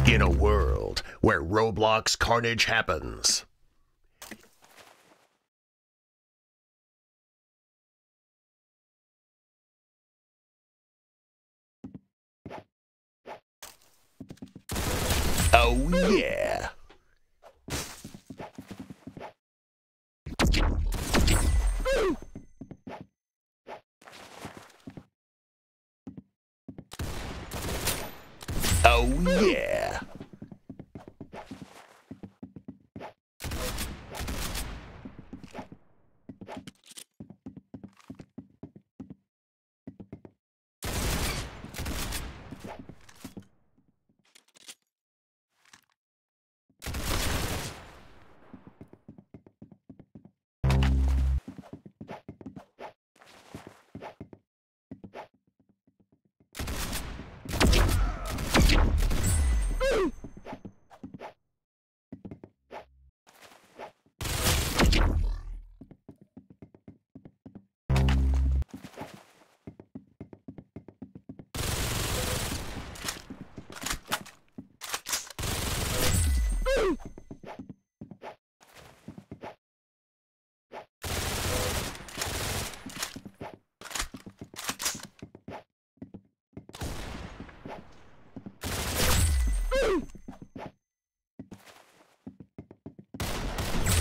In a world where Roblox carnage happens. Oh yeah. Oh yeah.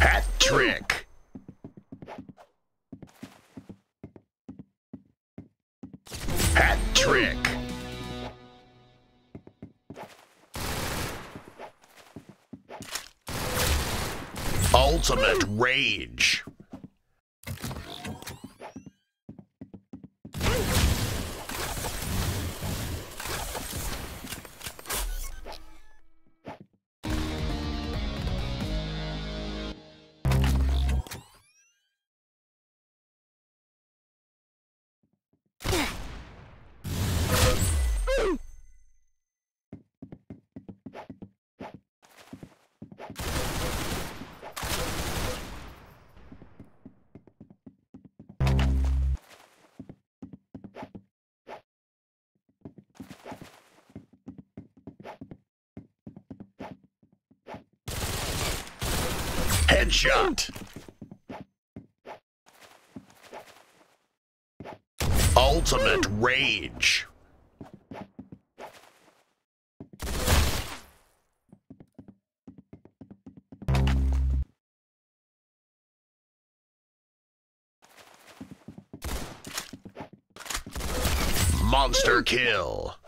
Hat trick. Hat trick. Ultimate rage. Headshot. Ultimate rage. Monster kill.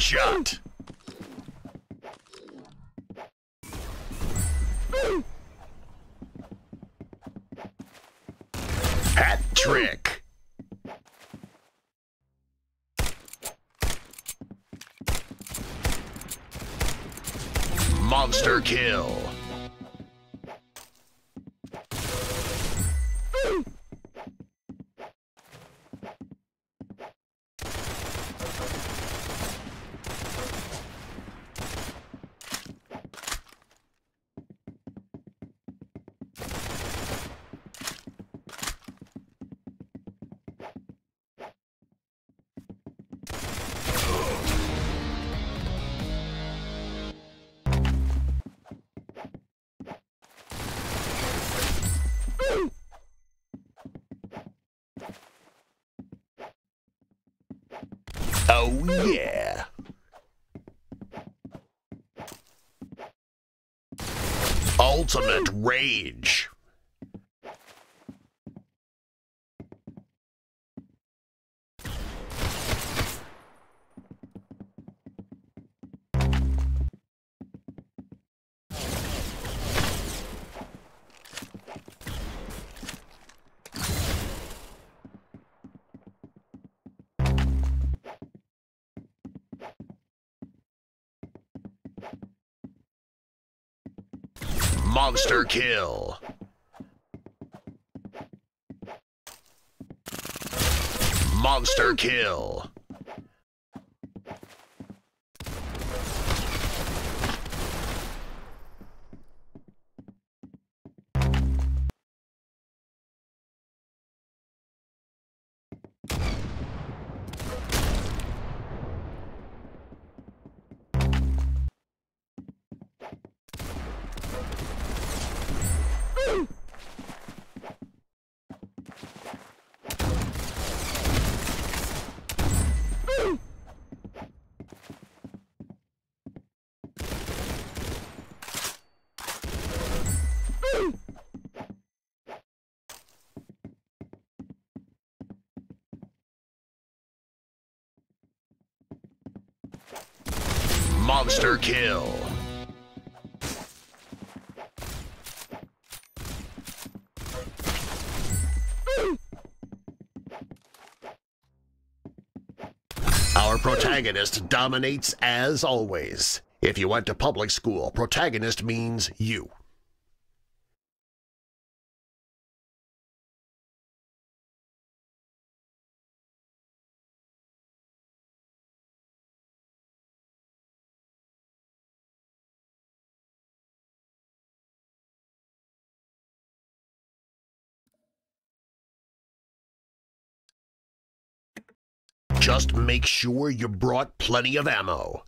Headshot. Yeah. Ultimate rage. Monster kill. Monster kill. Monster kill. Our protagonist dominates as always. If you went to public school, protagonist means you. Just make sure you brought plenty of ammo.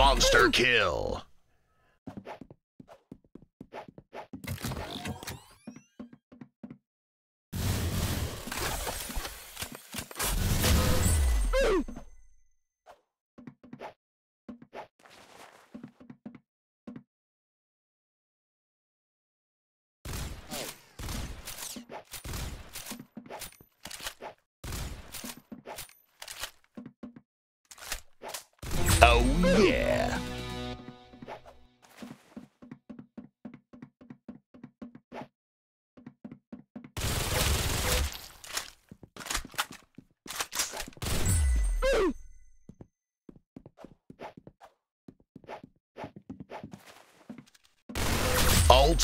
Monster kill.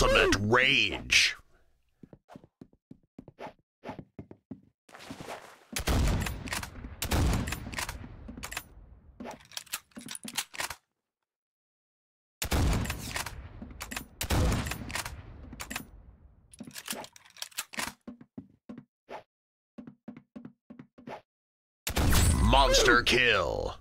Ultimate Rage. Monster kill.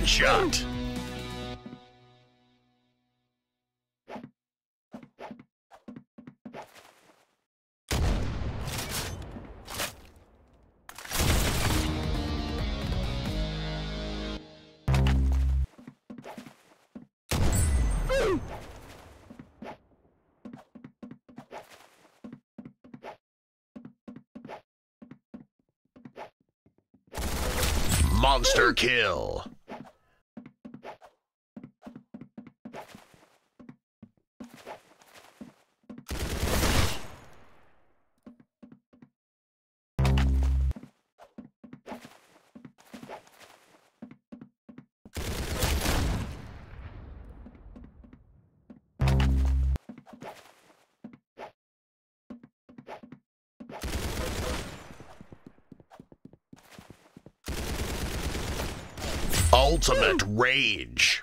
Headshot! Monster kill. Ultimate Rage.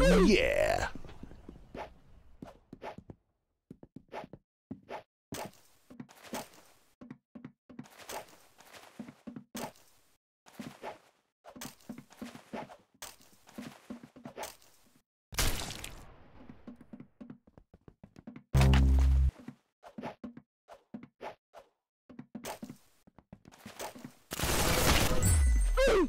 Oh, yeah. Woo!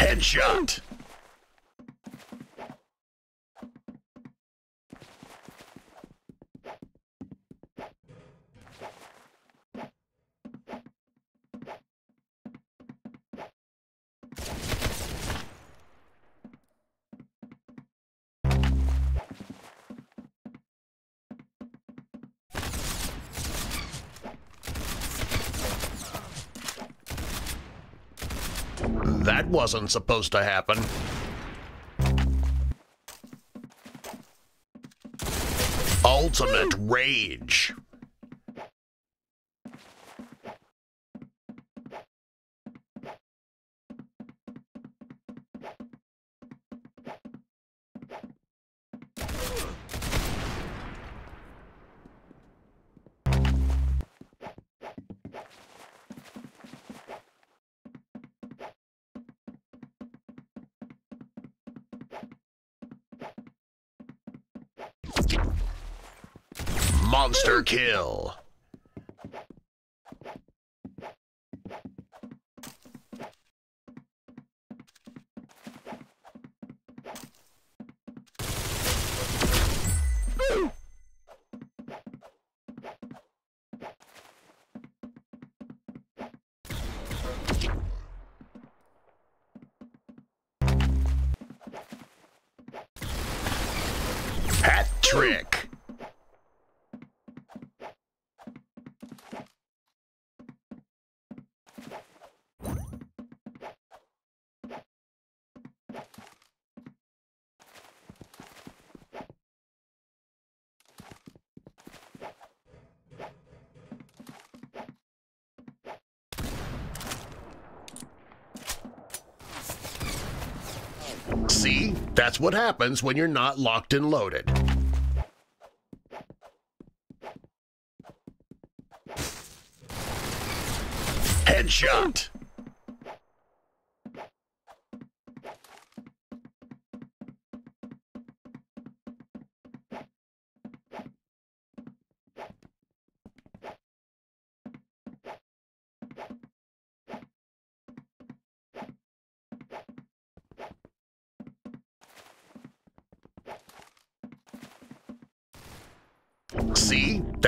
Headshot! Wasn't supposed to happen. Ultimate Rage. Monster kill. Hat trick. What happens when you're not locked and loaded. Headshot!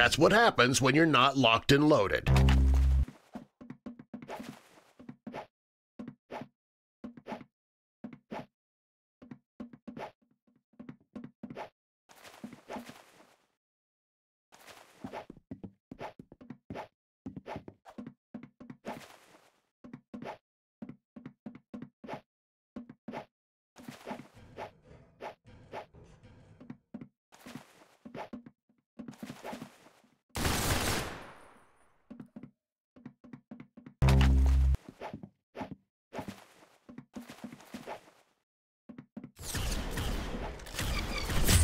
That's what happens when you're not locked and loaded.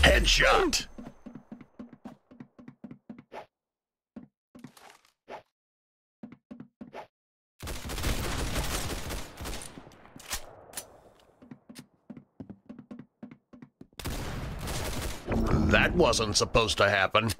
Headshot! That wasn't supposed to happen.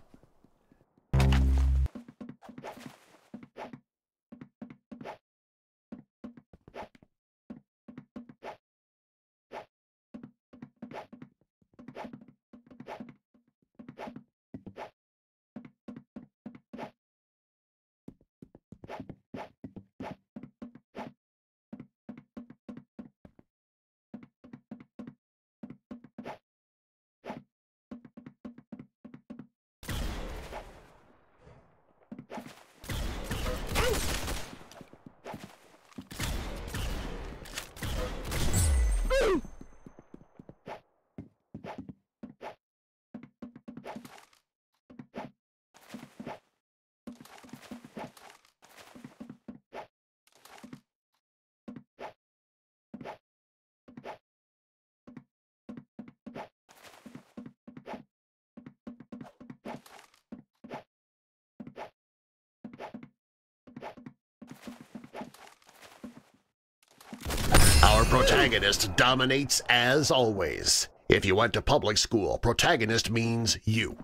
Protagonist dominates as always. If you went to public school, protagonist means you.